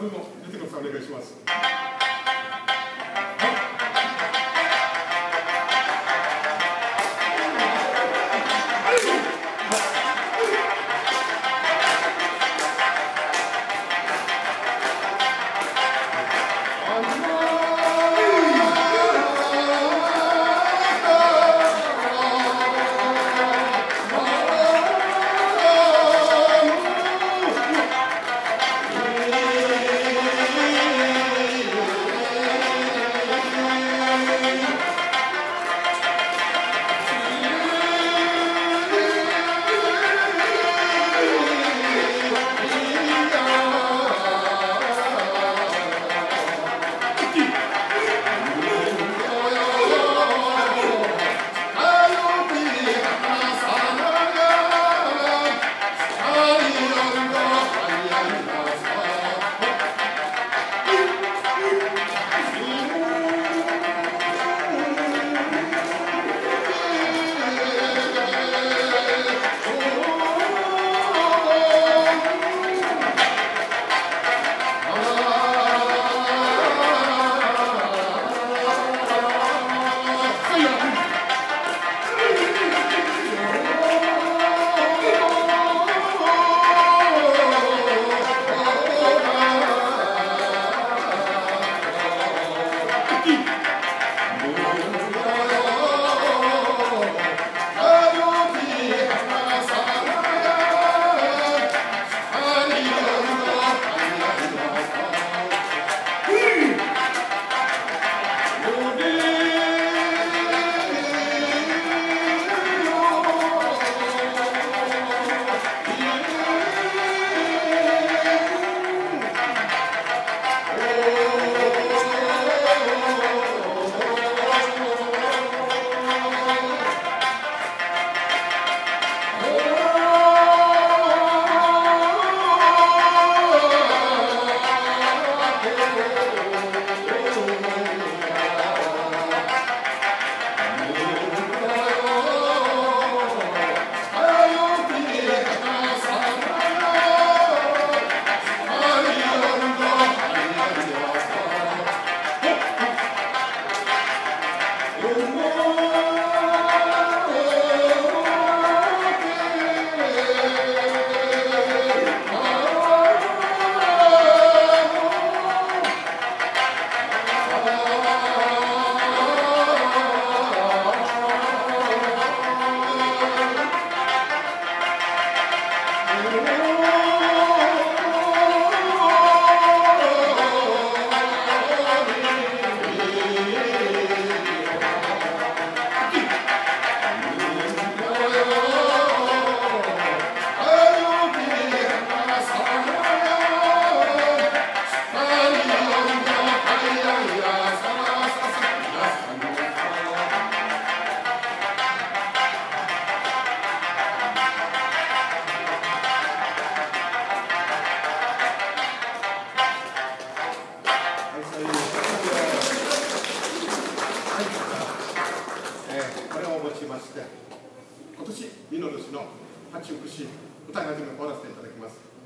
部の出てくださいお願いします。美濃主の八福祉歌い始め終わらせていただきます。